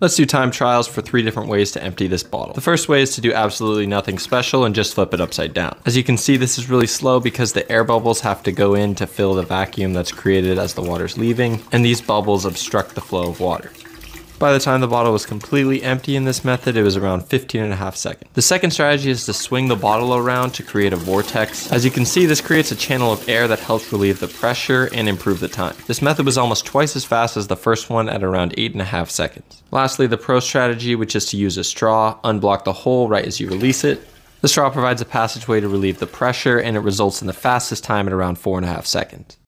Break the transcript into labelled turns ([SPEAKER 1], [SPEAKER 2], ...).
[SPEAKER 1] Let's do time trials for three different ways to empty this bottle. The first way is to do absolutely nothing special and just flip it upside down. As you can see, this is really slow because the air bubbles have to go in to fill the vacuum that's created as the water's leaving, and these bubbles obstruct the flow of water. By the time the bottle was completely empty in this method, it was around 15 and a half seconds. The second strategy is to swing the bottle around to create a vortex. As you can see, this creates a channel of air that helps relieve the pressure and improve the time. This method was almost twice as fast as the first one at around 8 and a half seconds. Lastly, the pro strategy, which is to use a straw, unblock the hole right as you release it. The straw provides a passageway to relieve the pressure and it results in the fastest time at around 4 and a half seconds.